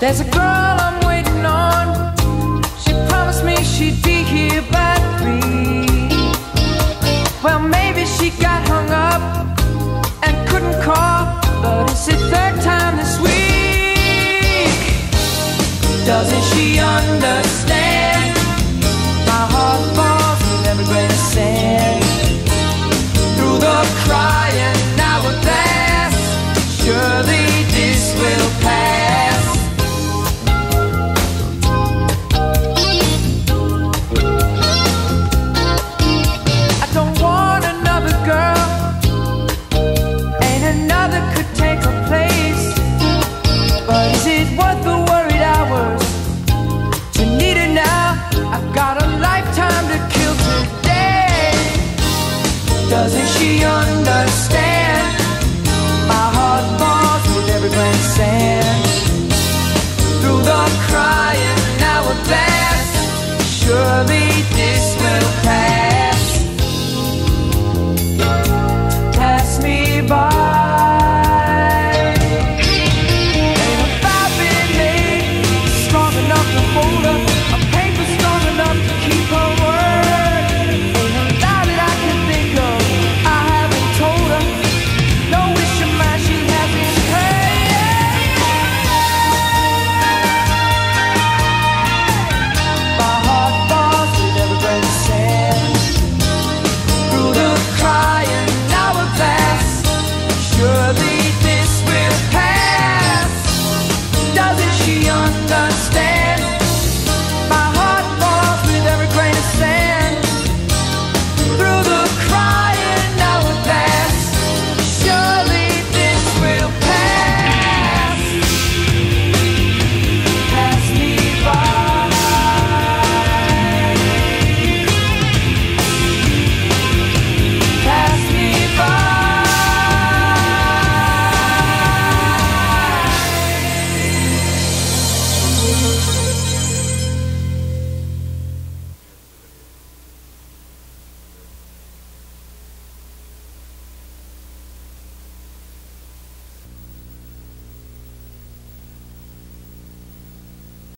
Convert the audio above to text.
There's a girl I'm waiting on. She promised me she'd be here by three. Well, maybe she got hung up and couldn't call, but it's the third time this week. Doesn't she understand? Doesn't she understand? My heart falls with every grain of sand. Through the crying hourglass, surely this will Música